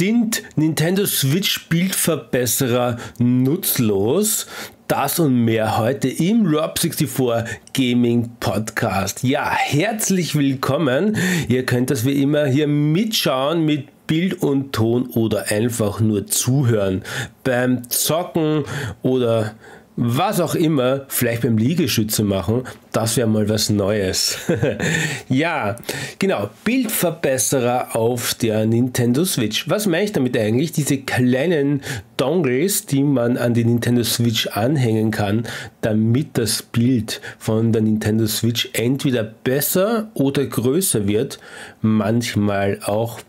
Sind Nintendo Switch Bildverbesserer nutzlos? Das und mehr heute im Rob64 Gaming Podcast. Ja, herzlich willkommen. Ihr könnt das wie immer hier mitschauen mit Bild und Ton oder einfach nur zuhören beim Zocken oder was auch immer, vielleicht beim Liegestütze machen, das wäre mal was Neues. ja, genau, Bildverbesserer auf der Nintendo Switch. Was meine ich damit eigentlich? Diese kleinen Dongles, die man an die Nintendo Switch anhängen kann, damit das Bild von der Nintendo Switch entweder besser oder größer wird, manchmal auch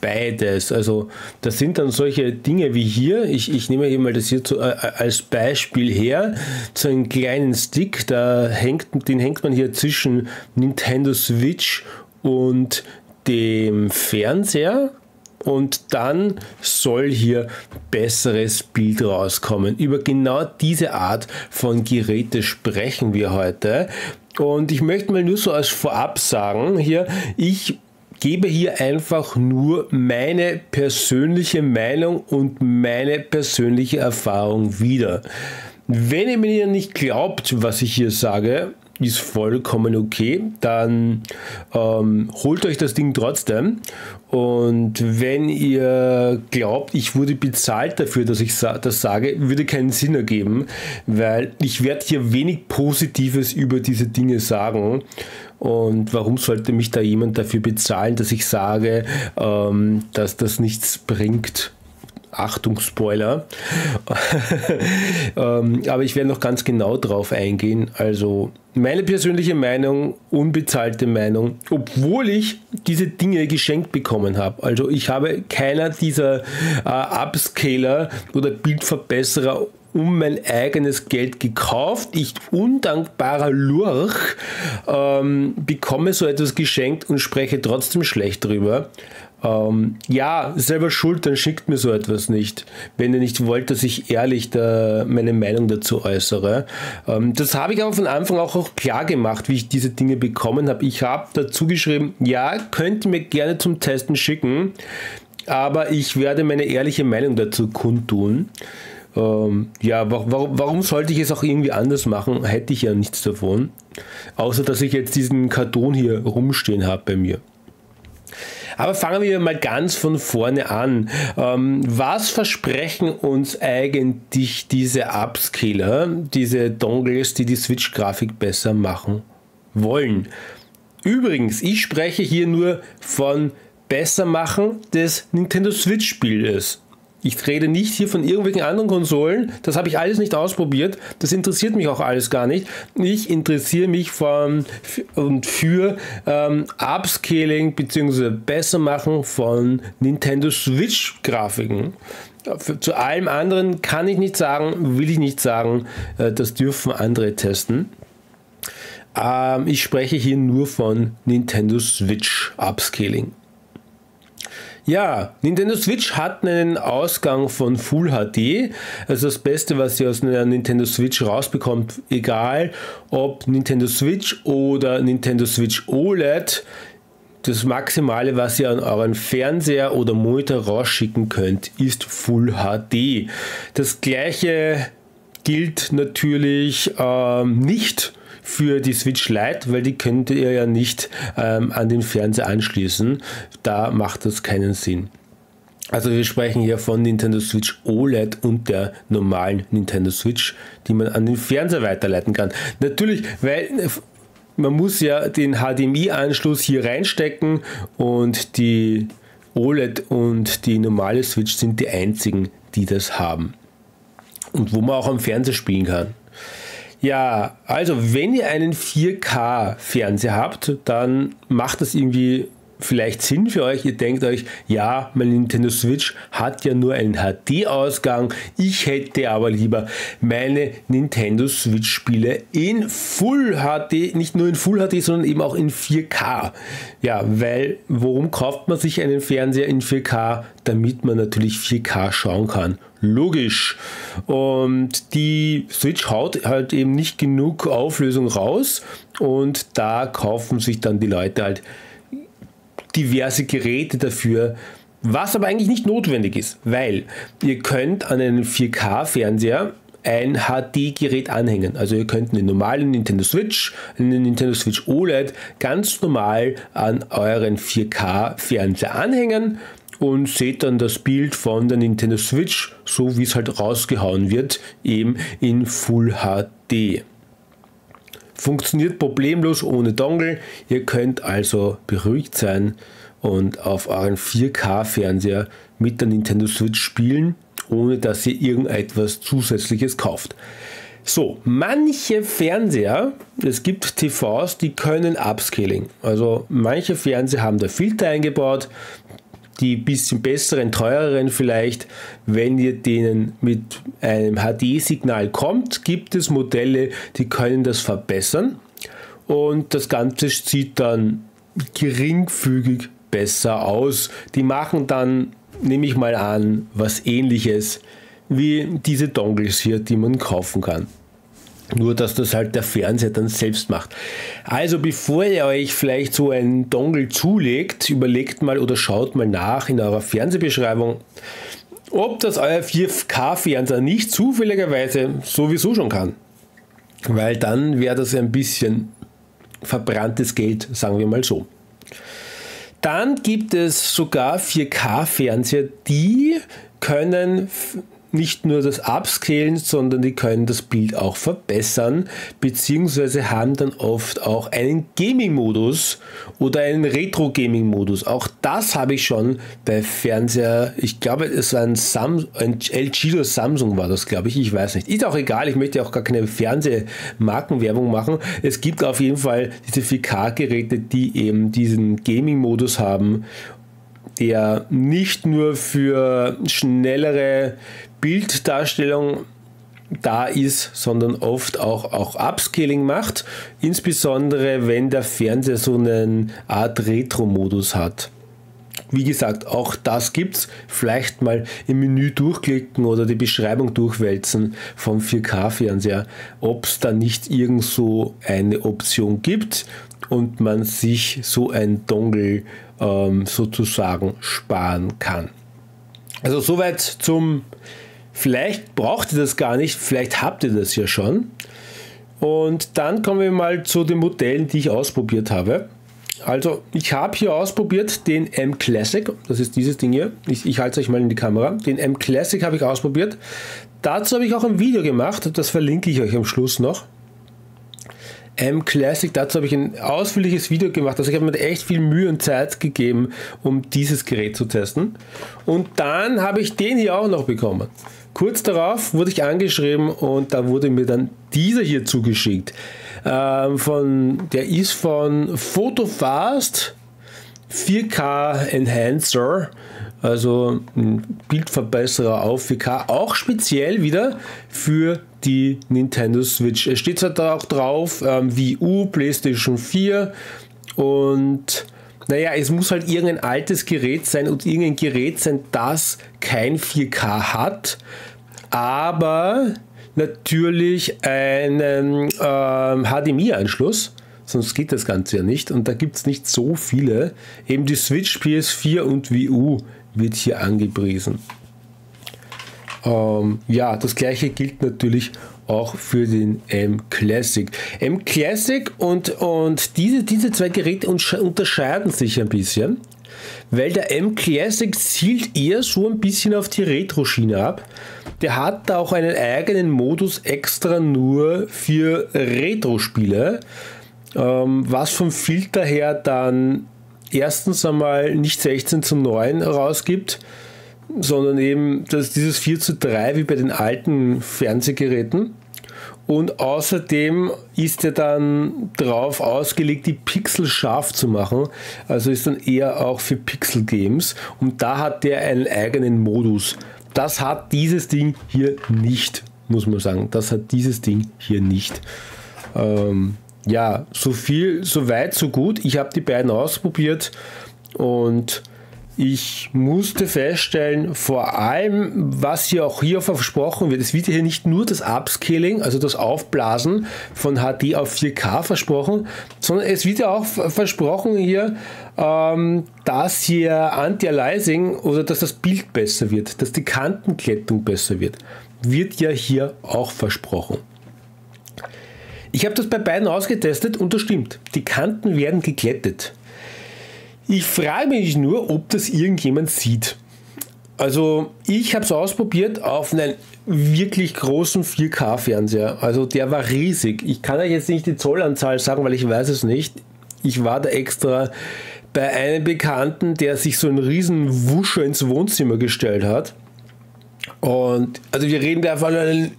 beides. Also das sind dann solche Dinge wie hier. Ich, ich nehme hier mal das hier zu, äh, als Beispiel her. So einen kleinen Stick, da hängt, den hängt man hier zwischen Nintendo Switch und dem Fernseher. Und dann soll hier besseres Bild rauskommen. Über genau diese Art von Geräte sprechen wir heute. Und ich möchte mal nur so als Vorab sagen, hier, ich gebe hier einfach nur meine persönliche Meinung und meine persönliche Erfahrung wieder. Wenn ihr mir nicht glaubt, was ich hier sage, ist vollkommen okay. Dann ähm, holt euch das Ding trotzdem. Und wenn ihr glaubt, ich wurde bezahlt dafür, dass ich das sage, würde keinen Sinn ergeben, weil ich werde hier wenig Positives über diese Dinge sagen. Und warum sollte mich da jemand dafür bezahlen, dass ich sage, ähm, dass das nichts bringt? Achtung, Spoiler. ähm, aber ich werde noch ganz genau drauf eingehen. Also meine persönliche Meinung, unbezahlte Meinung, obwohl ich diese Dinge geschenkt bekommen habe. Also ich habe keiner dieser äh, Upscaler oder Bildverbesserer um mein eigenes Geld gekauft. Ich undankbarer Lurch ähm, bekomme so etwas geschenkt und spreche trotzdem schlecht drüber. Ähm, ja, selber schuld, dann schickt mir so etwas nicht, wenn ihr nicht wollt, dass ich ehrlich da meine Meinung dazu äußere. Ähm, das habe ich aber von Anfang auch, auch klar gemacht, wie ich diese Dinge bekommen habe. Ich habe dazu geschrieben, ja, könnt ihr mir gerne zum Testen schicken, aber ich werde meine ehrliche Meinung dazu kundtun. Ähm, ja, warum, warum sollte ich es auch irgendwie anders machen? Hätte ich ja nichts davon. Außer dass ich jetzt diesen Karton hier rumstehen habe bei mir. Aber fangen wir mal ganz von vorne an. Ähm, was versprechen uns eigentlich diese Upscaler, diese Dongles, die die Switch-Grafik besser machen wollen? Übrigens, ich spreche hier nur von besser machen des Nintendo Switch-Spieles. Ich rede nicht hier von irgendwelchen anderen Konsolen. Das habe ich alles nicht ausprobiert. Das interessiert mich auch alles gar nicht. Ich interessiere mich von und für ähm, Upscaling bzw. Bessermachen von Nintendo Switch Grafiken. Zu allem anderen kann ich nicht sagen, will ich nicht sagen. Äh, das dürfen andere testen. Ähm, ich spreche hier nur von Nintendo Switch Upscaling. Ja, Nintendo Switch hat einen Ausgang von Full HD. Also das Beste, was ihr aus einer Nintendo Switch rausbekommt, egal ob Nintendo Switch oder Nintendo Switch OLED. Das Maximale, was ihr an euren Fernseher oder Monitor rausschicken könnt, ist Full HD. Das gleiche gilt natürlich ähm, nicht für die Switch Lite, weil die könnt ihr ja nicht ähm, an den Fernseher anschließen. Da macht das keinen Sinn. Also wir sprechen hier von Nintendo Switch OLED und der normalen Nintendo Switch, die man an den Fernseher weiterleiten kann. Natürlich, weil man muss ja den HDMI-Anschluss hier reinstecken und die OLED und die normale Switch sind die einzigen, die das haben. Und wo man auch am Fernseher spielen kann. Ja, also wenn ihr einen 4K-Fernseher habt, dann macht das irgendwie vielleicht Sinn für euch. Ihr denkt euch, ja, mein Nintendo Switch hat ja nur einen HD-Ausgang. Ich hätte aber lieber meine Nintendo Switch-Spiele in Full HD, nicht nur in Full HD, sondern eben auch in 4K. Ja, weil, warum kauft man sich einen Fernseher in 4K? Damit man natürlich 4K schauen kann. Logisch. Und die Switch haut halt eben nicht genug Auflösung raus und da kaufen sich dann die Leute halt diverse Geräte dafür, Was aber eigentlich nicht notwendig ist, weil ihr könnt an einen 4K-Fernseher ein HD-Gerät anhängen. Also ihr könnt einen normalen Nintendo Switch, einen Nintendo Switch OLED ganz normal an euren 4K-Fernseher anhängen und seht dann das Bild von der Nintendo Switch, so wie es halt rausgehauen wird, eben in Full HD. Funktioniert problemlos ohne Dongle. Ihr könnt also beruhigt sein und auf euren 4K-Fernseher mit der Nintendo Switch spielen, ohne dass ihr irgendetwas zusätzliches kauft. So, manche Fernseher, es gibt TVs, die können Upscaling. Also manche Fernseher haben da Filter eingebaut, die bisschen besseren, teureren vielleicht, wenn ihr denen mit einem HD-Signal kommt, gibt es Modelle, die können das verbessern und das Ganze sieht dann geringfügig besser aus. Die machen dann, nehme ich mal an, was ähnliches wie diese Dongles hier, die man kaufen kann. Nur, dass das halt der Fernseher dann selbst macht. Also, bevor ihr euch vielleicht so einen Dongle zulegt, überlegt mal oder schaut mal nach in eurer Fernsehbeschreibung, ob das euer 4K-Fernseher nicht zufälligerweise sowieso schon kann. Weil dann wäre das ein bisschen verbranntes Geld, sagen wir mal so. Dann gibt es sogar 4K-Fernseher, die können nicht nur das Upscalen, sondern die können das Bild auch verbessern, beziehungsweise haben dann oft auch einen Gaming-Modus oder einen Retro-Gaming-Modus. Auch das habe ich schon bei Fernseher, ich glaube, es war ein, Sam, ein LG oder Samsung war das, glaube ich, ich weiß nicht. Ist auch egal, ich möchte auch gar keine Fernsehmarkenwerbung machen. Es gibt auf jeden Fall diese 4K-Geräte, die eben diesen Gaming-Modus haben der nicht nur für schnellere Bilddarstellung da ist, sondern oft auch, auch Upscaling macht, insbesondere wenn der Fernseher so einen Art Retro-Modus hat. Wie gesagt, auch das gibt es. Vielleicht mal im Menü durchklicken oder die Beschreibung durchwälzen vom 4K-Fernseher, ob es da nicht irgend so eine Option gibt und man sich so ein Dongle ähm, sozusagen sparen kann. Also soweit zum Vielleicht braucht ihr das gar nicht, vielleicht habt ihr das ja schon. Und dann kommen wir mal zu den Modellen, die ich ausprobiert habe. Also ich habe hier ausprobiert den M Classic, das ist dieses Ding hier. Ich, ich halte es euch mal in die Kamera. Den M Classic habe ich ausprobiert. Dazu habe ich auch ein Video gemacht, das verlinke ich euch am Schluss noch. M Classic, dazu habe ich ein ausführliches Video gemacht. Also ich habe mir echt viel Mühe und Zeit gegeben, um dieses Gerät zu testen. Und dann habe ich den hier auch noch bekommen. Kurz darauf wurde ich angeschrieben und da wurde mir dann dieser hier zugeschickt. Ähm, von, der ist von PhotoFast 4K Enhancer, also ein Bildverbesserer auf 4K, auch speziell wieder für die Nintendo Switch. Es steht halt auch drauf, ähm, Wii U, PlayStation 4 und naja, es muss halt irgendein altes Gerät sein und irgendein Gerät sein, das kein 4K hat, aber natürlich einen ähm, HDMI-Anschluss. Sonst geht das Ganze ja nicht. Und da gibt es nicht so viele. Eben die Switch, PS4 und Wii U wird hier angepriesen. Ähm, ja, das gleiche gilt natürlich auch für den M Classic. M Classic und, und diese, diese zwei Geräte unterscheiden sich ein bisschen, weil der M Classic zielt eher so ein bisschen auf die Retro-Schiene ab. Der hat da auch einen eigenen Modus extra nur für Retro-Spiele, ähm, was vom Filter her dann erstens einmal nicht 16 zu 9 rausgibt, sondern eben das, dieses 4 zu 3 wie bei den alten Fernsehgeräten. Und außerdem ist er dann darauf ausgelegt, die Pixel scharf zu machen. Also ist dann eher auch für Pixel Games. Und da hat der einen eigenen Modus. Das hat dieses Ding hier nicht, muss man sagen. Das hat dieses Ding hier nicht. Ähm, ja, so viel, so weit, so gut. Ich habe die beiden ausprobiert und ich musste feststellen, vor allem, was hier auch hier versprochen wird, es wird hier nicht nur das Upscaling, also das Aufblasen von HD auf 4K versprochen, sondern es wird ja auch versprochen hier, ähm, dass hier Anti-Aliasing oder dass das Bild besser wird, dass die Kantenklettung besser wird. Wird ja hier auch versprochen. Ich habe das bei beiden ausgetestet und das stimmt. Die Kanten werden geglättet. Ich frage mich nur, ob das irgendjemand sieht. Also ich habe es ausprobiert auf einem wirklich großen 4K-Fernseher. Also der war riesig. Ich kann euch jetzt nicht die Zollanzahl sagen, weil ich weiß es nicht. Ich war da extra bei einem Bekannten, der sich so einen riesen Wuscher ins Wohnzimmer gestellt hat. Und also wir reden da von einem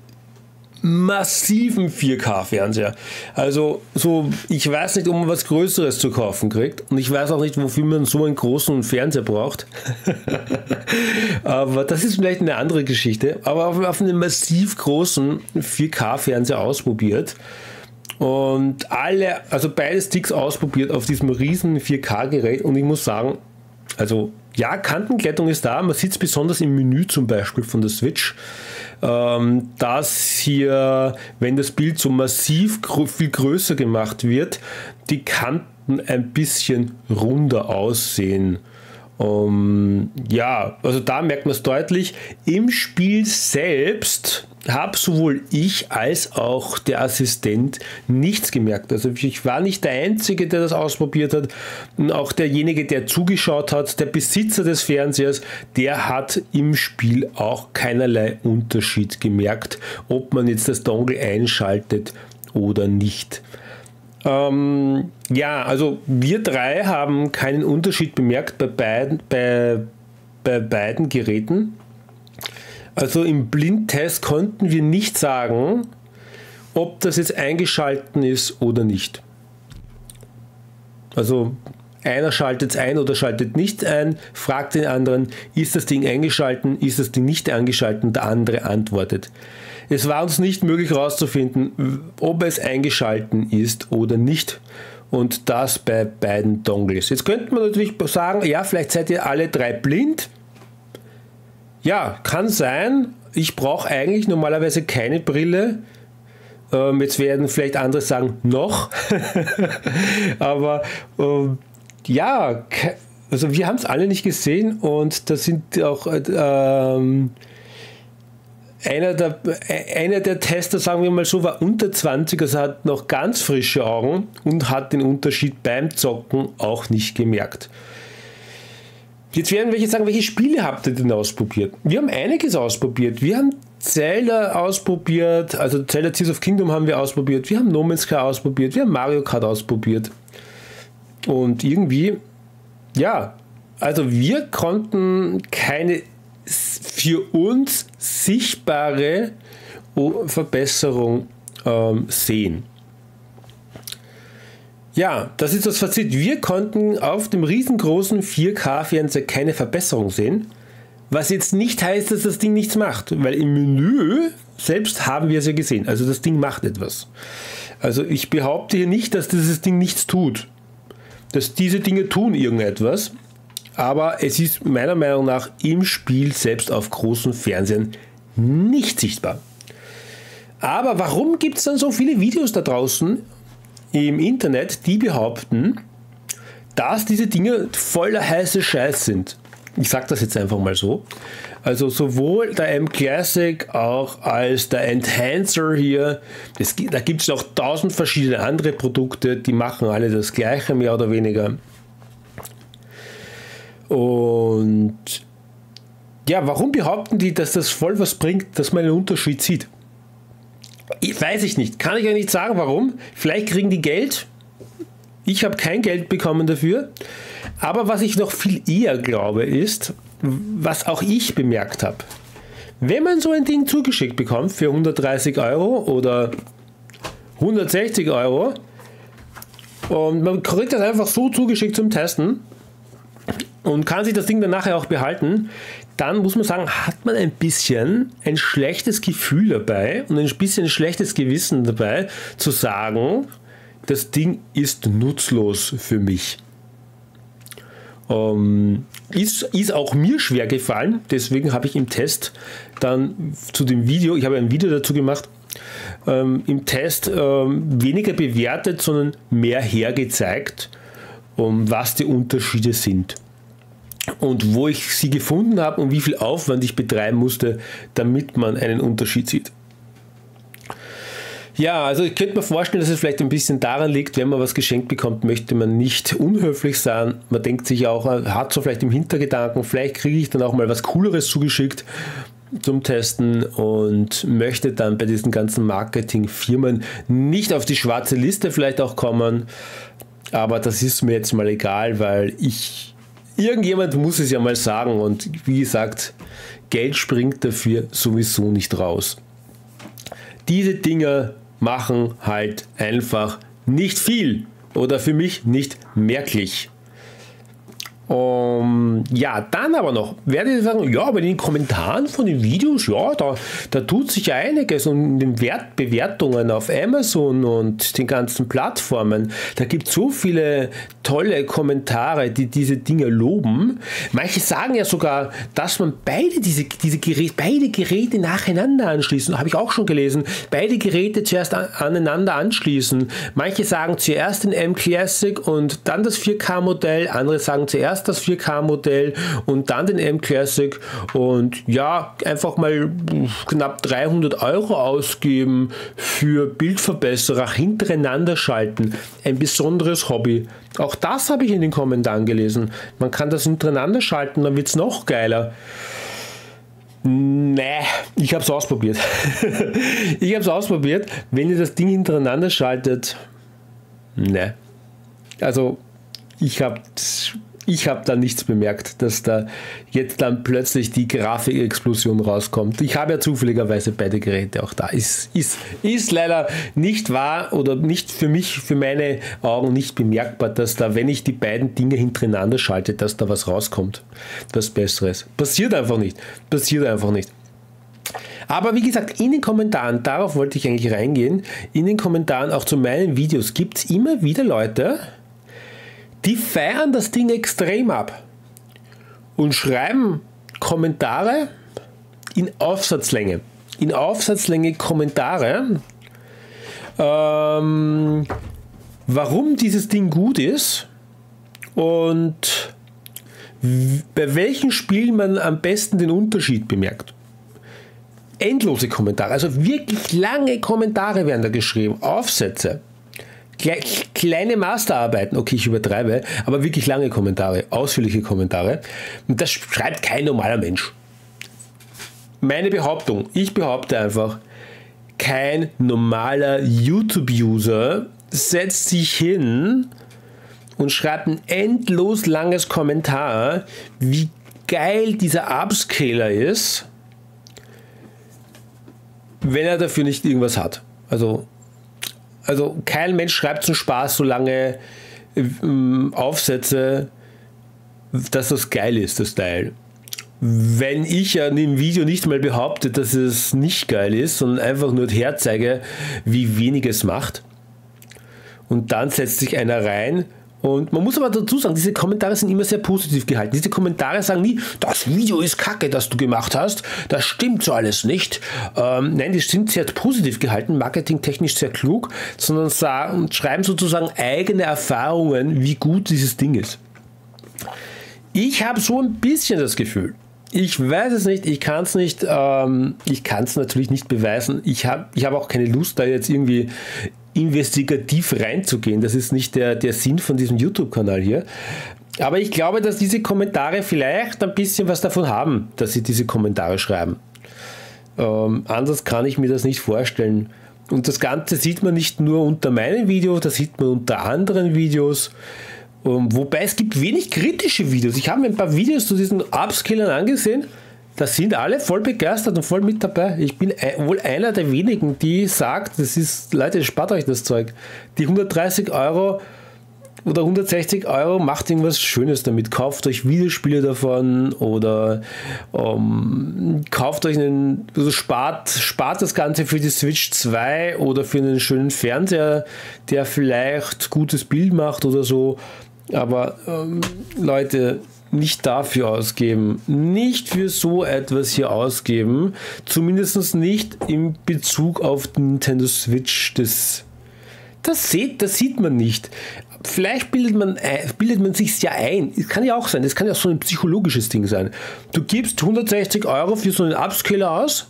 massiven 4K-Fernseher. Also so, ich weiß nicht, ob man was Größeres zu kaufen kriegt und ich weiß auch nicht, wofür man so einen großen Fernseher braucht. Aber das ist vielleicht eine andere Geschichte. Aber auf, auf einem massiv großen 4K-Fernseher ausprobiert und alle, also beide Sticks ausprobiert auf diesem riesen 4K-Gerät und ich muss sagen, also ja, Kantenklettung ist da, man sieht es besonders im Menü zum Beispiel von der Switch dass hier, wenn das Bild so massiv viel größer gemacht wird, die Kanten ein bisschen runder aussehen. Um, ähm, ja, also da merkt man es deutlich. Im Spiel selbst habe sowohl ich als auch der Assistent nichts gemerkt. Also ich war nicht der Einzige, der das ausprobiert hat. Und auch derjenige, der zugeschaut hat, der Besitzer des Fernsehers, der hat im Spiel auch keinerlei Unterschied gemerkt, ob man jetzt das Dongle einschaltet oder nicht. Ähm, ja, also wir drei haben keinen Unterschied bemerkt bei beiden, bei, bei beiden Geräten. Also im Blindtest konnten wir nicht sagen, ob das jetzt eingeschalten ist oder nicht. Also einer schaltet es ein oder schaltet nicht ein, fragt den anderen, ist das Ding eingeschalten, ist das Ding nicht eingeschalten, der andere antwortet. Es war uns nicht möglich herauszufinden, ob es eingeschalten ist oder nicht. Und das bei beiden Dongles. Jetzt könnte man natürlich sagen, ja, vielleicht seid ihr alle drei blind. Ja, kann sein. Ich brauche eigentlich normalerweise keine Brille. Ähm, jetzt werden vielleicht andere sagen, noch. Aber ähm, ja, also wir haben es alle nicht gesehen und da sind auch ähm, einer der, einer der Tester, sagen wir mal so, war unter 20, also hat noch ganz frische Augen und hat den Unterschied beim Zocken auch nicht gemerkt. Jetzt werden welche sagen, welche Spiele habt ihr denn ausprobiert? Wir haben einiges ausprobiert. Wir haben Zelda ausprobiert, also Zelda Tears of Kingdom haben wir ausprobiert, wir haben No Man's Sky ausprobiert, wir haben Mario Kart ausprobiert. Und irgendwie, ja, also wir konnten keine für uns sichtbare Verbesserung ähm, sehen. Ja, das ist das Fazit. Wir konnten auf dem riesengroßen 4K-Fernseher keine Verbesserung sehen. Was jetzt nicht heißt, dass das Ding nichts macht, weil im Menü selbst haben wir es ja gesehen. Also das Ding macht etwas. Also ich behaupte hier nicht, dass dieses Ding nichts tut. Dass diese Dinge tun irgendetwas. Aber es ist meiner Meinung nach im Spiel selbst auf großen Fernsehen nicht sichtbar. Aber warum gibt es dann so viele Videos da draußen im Internet, die behaupten, dass diese Dinge voller heiße Scheiß sind? Ich sage das jetzt einfach mal so. Also sowohl der M Classic auch als der Enhancer hier. Das, da gibt es noch tausend verschiedene andere Produkte, die machen alle das gleiche mehr oder weniger. Und ja, warum behaupten die, dass das voll was bringt, dass man einen Unterschied sieht? Ich, weiß ich nicht. Kann ich ja nicht sagen, warum. Vielleicht kriegen die Geld. Ich habe kein Geld bekommen dafür. Aber was ich noch viel eher glaube, ist, was auch ich bemerkt habe. Wenn man so ein Ding zugeschickt bekommt für 130 Euro oder 160 Euro und man kriegt das einfach so zugeschickt zum Testen, und kann sich das Ding dann nachher auch behalten, dann muss man sagen, hat man ein bisschen ein schlechtes Gefühl dabei und ein bisschen ein schlechtes Gewissen dabei, zu sagen, das Ding ist nutzlos für mich. Ähm, ist, ist auch mir schwer gefallen. Deswegen habe ich im Test dann zu dem Video, ich habe ein Video dazu gemacht, ähm, im Test ähm, weniger bewertet, sondern mehr hergezeigt, um was die Unterschiede sind. Und wo ich sie gefunden habe und wie viel Aufwand ich betreiben musste, damit man einen Unterschied sieht. Ja, also ich könnte mir vorstellen, dass es vielleicht ein bisschen daran liegt, wenn man was geschenkt bekommt, möchte man nicht unhöflich sein. Man denkt sich auch, hat so vielleicht im Hintergedanken, vielleicht kriege ich dann auch mal was Cooleres zugeschickt zum Testen und möchte dann bei diesen ganzen Marketingfirmen nicht auf die schwarze Liste vielleicht auch kommen. Aber das ist mir jetzt mal egal, weil ich irgendjemand muss es ja mal sagen und wie gesagt, Geld springt dafür sowieso nicht raus. Diese Dinge machen halt einfach nicht viel oder für mich nicht merklich. Um, ja, dann aber noch, werdet ihr sagen, ja, bei den Kommentaren von den Videos, ja, da, da tut sich einiges und in den Wertbewertungen auf Amazon und den ganzen Plattformen, da gibt es so viele tolle Kommentare, die diese Dinge loben. Manche sagen ja sogar, dass man beide diese, diese Geräte, beide Geräte nacheinander anschließen, habe ich auch schon gelesen, beide Geräte zuerst an, aneinander anschließen. Manche sagen zuerst den M Classic und dann das 4K-Modell, andere sagen zuerst erst das 4K-Modell und dann den M-Classic und ja, einfach mal knapp 300 Euro ausgeben für Bildverbesserer hintereinander schalten. Ein besonderes Hobby. Auch das habe ich in den Kommentaren gelesen. Man kann das hintereinander schalten, dann wird es noch geiler. Nee, ich habe es ausprobiert. ich habe es ausprobiert. Wenn ihr das Ding hintereinander schaltet, ne. Also, ich habe ich habe da nichts bemerkt, dass da jetzt dann plötzlich die Grafikexplosion rauskommt. Ich habe ja zufälligerweise beide Geräte auch da. Ist, ist, ist leider nicht wahr oder nicht für mich, für meine Augen nicht bemerkbar, dass da, wenn ich die beiden Dinge hintereinander schalte, dass da was rauskommt. Was Besseres. Passiert einfach nicht. Passiert einfach nicht. Aber wie gesagt, in den Kommentaren, darauf wollte ich eigentlich reingehen, in den Kommentaren auch zu meinen Videos gibt es immer wieder Leute, die feiern das Ding extrem ab und schreiben Kommentare in Aufsatzlänge. In Aufsatzlänge Kommentare, ähm, warum dieses Ding gut ist und bei welchen Spielen man am besten den Unterschied bemerkt. Endlose Kommentare, also wirklich lange Kommentare werden da geschrieben, Aufsätze kleine Masterarbeiten, okay, ich übertreibe, aber wirklich lange Kommentare, ausführliche Kommentare. Und das schreibt kein normaler Mensch. Meine Behauptung, ich behaupte einfach, kein normaler YouTube-User setzt sich hin und schreibt ein endlos langes Kommentar, wie geil dieser Upscaler ist, wenn er dafür nicht irgendwas hat. Also also kein Mensch schreibt zum Spaß so lange ähm, Aufsätze, dass das geil ist, das Teil. Wenn ich ja in dem Video nicht mal behaupte, dass es nicht geil ist, sondern einfach nur herzeige, wie wenig es macht. Und dann setzt sich einer rein und man muss aber dazu sagen, diese Kommentare sind immer sehr positiv gehalten. Diese Kommentare sagen nie, das Video ist kacke, das du gemacht hast, das stimmt so alles nicht. Ähm, nein, die sind sehr positiv gehalten, marketingtechnisch sehr klug, sondern sagen, schreiben sozusagen eigene Erfahrungen, wie gut dieses Ding ist. Ich habe so ein bisschen das Gefühl, ich weiß es nicht, ich kann es nicht, ähm, ich kann es natürlich nicht beweisen. Ich habe ich hab auch keine Lust, da jetzt irgendwie investigativ reinzugehen. Das ist nicht der, der Sinn von diesem YouTube-Kanal hier. Aber ich glaube, dass diese Kommentare vielleicht ein bisschen was davon haben, dass sie diese Kommentare schreiben. Ähm, anders kann ich mir das nicht vorstellen. Und das Ganze sieht man nicht nur unter meinen Videos, das sieht man unter anderen Videos. Ähm, wobei es gibt wenig kritische Videos. Ich habe mir ein paar Videos zu diesen Upskillern angesehen da sind alle voll begeistert und voll mit dabei. Ich bin wohl einer der wenigen, die sagt, das ist, Leute, spart euch das Zeug. Die 130 Euro oder 160 Euro macht irgendwas Schönes damit. Kauft euch Videospiele davon oder ähm, kauft euch einen, also spart, spart das Ganze für die Switch 2 oder für einen schönen Fernseher, der vielleicht gutes Bild macht oder so. Aber ähm, Leute, nicht dafür ausgeben. Nicht für so etwas hier ausgeben. Zumindest nicht in Bezug auf Nintendo Switch. Das, das, sieht, das sieht man nicht. Vielleicht bildet man, bildet man sich ja ein. Das kann ja auch sein. Das kann ja so ein psychologisches Ding sein. Du gibst 160 Euro für so einen Upscaler aus,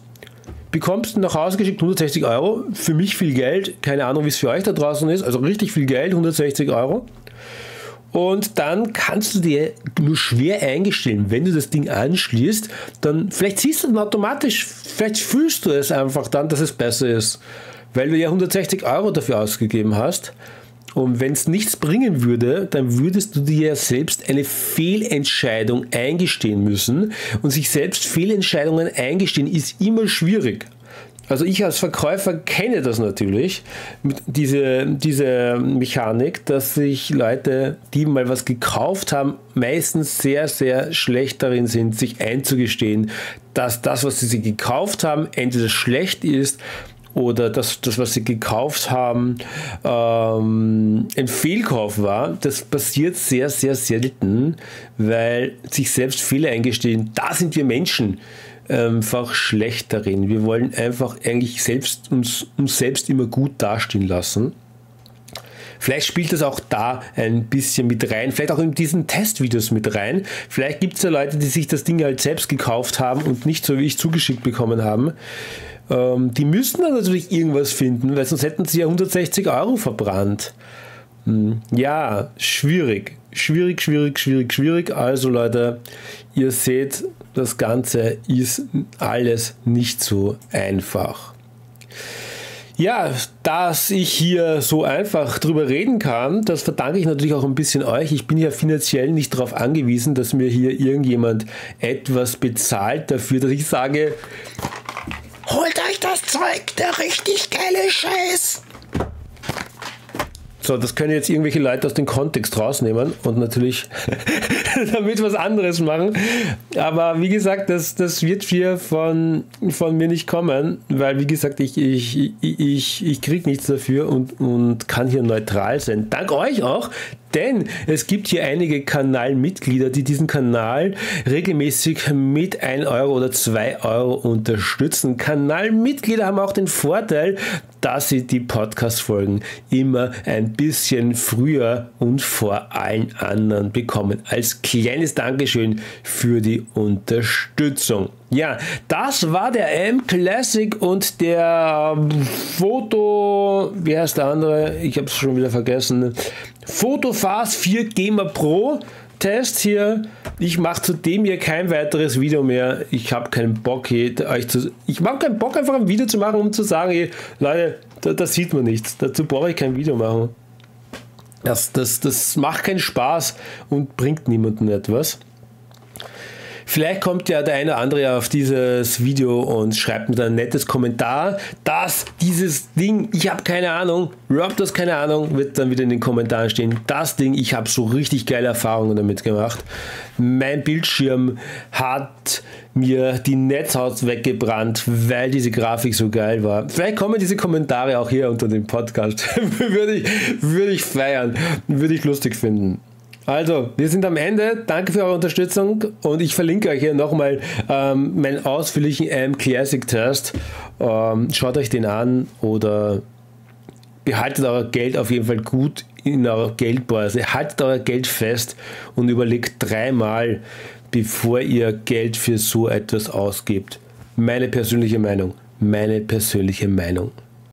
bekommst nach Hause geschickt 160 Euro. Für mich viel Geld. Keine Ahnung, wie es für euch da draußen ist. Also richtig viel Geld, 160 Euro. Und dann kannst du dir nur schwer eingestellen, wenn du das Ding anschließt, dann vielleicht siehst du dann automatisch, vielleicht fühlst du es einfach dann, dass es besser ist, weil du ja 160 Euro dafür ausgegeben hast. Und wenn es nichts bringen würde, dann würdest du dir ja selbst eine Fehlentscheidung eingestehen müssen. Und sich selbst Fehlentscheidungen eingestehen ist immer schwierig. Also ich als Verkäufer kenne das natürlich, diese, diese Mechanik, dass sich Leute, die mal was gekauft haben, meistens sehr, sehr schlecht darin sind, sich einzugestehen, dass das, was sie gekauft haben, entweder schlecht ist oder dass das, was sie gekauft haben, ähm, ein Fehlkauf war, das passiert sehr, sehr selten, weil sich selbst Fehler eingestehen, da sind wir Menschen einfach schlecht darin. Wir wollen einfach eigentlich selbst uns, uns selbst immer gut dastehen lassen. Vielleicht spielt das auch da ein bisschen mit rein, vielleicht auch in diesen Testvideos mit rein. Vielleicht gibt es ja Leute, die sich das Ding halt selbst gekauft haben und nicht so wie ich zugeschickt bekommen haben. Ähm, die müssen dann natürlich irgendwas finden, weil sonst hätten sie ja 160 Euro verbrannt. Hm, ja, schwierig. Schwierig, schwierig, schwierig, schwierig. Also Leute, ihr seht, das Ganze ist alles nicht so einfach. Ja, dass ich hier so einfach drüber reden kann, das verdanke ich natürlich auch ein bisschen euch. Ich bin ja finanziell nicht darauf angewiesen, dass mir hier irgendjemand etwas bezahlt dafür, dass ich sage, holt euch das Zeug, der richtig geile Scheiß. So, das können jetzt irgendwelche Leute aus dem Kontext rausnehmen und natürlich damit was anderes machen. Aber wie gesagt, das, das wird hier von, von mir nicht kommen, weil wie gesagt, ich, ich, ich, ich kriege nichts dafür und, und kann hier neutral sein. Dank euch auch, denn es gibt hier einige Kanalmitglieder, die diesen Kanal regelmäßig mit 1 Euro oder 2 Euro unterstützen. Kanalmitglieder haben auch den Vorteil, dass sie die Podcast-Folgen immer ein bisschen früher und vor allen anderen bekommen. Als kleines Dankeschön für die Unterstützung. Ja, das war der M Classic und der Foto, wie heißt der andere? Ich habe es schon wieder vergessen. Photofast 4 Gamer Pro Test hier. Ich mache zu dem hier kein weiteres Video mehr. Ich habe keinen Bock hier, euch zu. Ich habe keinen Bock einfach ein Video zu machen, um zu sagen, hey, Leute, da, da sieht man nichts. Dazu brauche ich kein Video machen. Das, das, das macht keinen Spaß und bringt niemandem etwas. Vielleicht kommt ja der eine oder andere auf dieses Video und schreibt mir dann ein nettes Kommentar, dass dieses Ding, ich habe keine Ahnung, Rob das keine Ahnung, wird dann wieder in den Kommentaren stehen. Das Ding, ich habe so richtig geile Erfahrungen damit gemacht. Mein Bildschirm hat mir die Netzhaut weggebrannt, weil diese Grafik so geil war. Vielleicht kommen diese Kommentare auch hier unter dem Podcast. würde, ich, würde ich feiern, würde ich lustig finden. Also, wir sind am Ende. Danke für eure Unterstützung und ich verlinke euch hier nochmal ähm, meinen ausführlichen AM Classic Test. Ähm, schaut euch den an oder behaltet euer Geld auf jeden Fall gut in eurer Geldbörse. Haltet euer Geld fest und überlegt dreimal, bevor ihr Geld für so etwas ausgibt. Meine persönliche Meinung. Meine persönliche Meinung.